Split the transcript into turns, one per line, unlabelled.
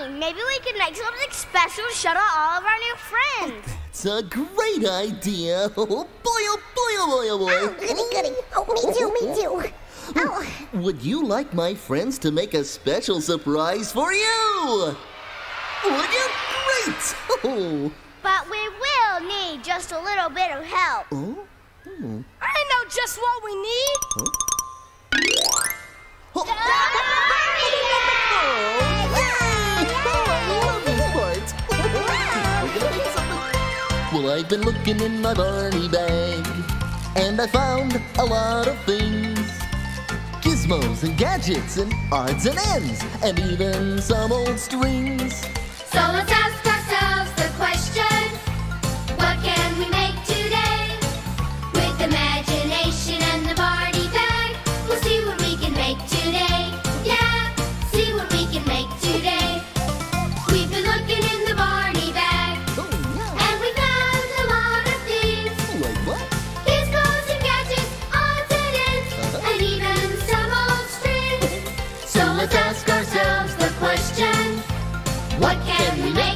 Barney. Maybe we could make something special to shout out all of our new friends.
It's a great idea. Oh boy, oh boy, oh boy, oh boy.
Oh, goody goody. Oh, me too, me too. Oh.
oh, Would you like my friends to make a special surprise for you? Would you? Great! Oh.
But we will need just a little bit of help.
Oh? Hmm.
I know just what we need.
Oh. Well, I've been looking in my Barney bag, and I found a lot of things. Gizmos and gadgets and odds and ends, and even some old strings.
So let's ask ourselves the question What can we make today? With imagination and the Barney bag, we'll see what we can make today. let's ask ourselves the question, what can we make?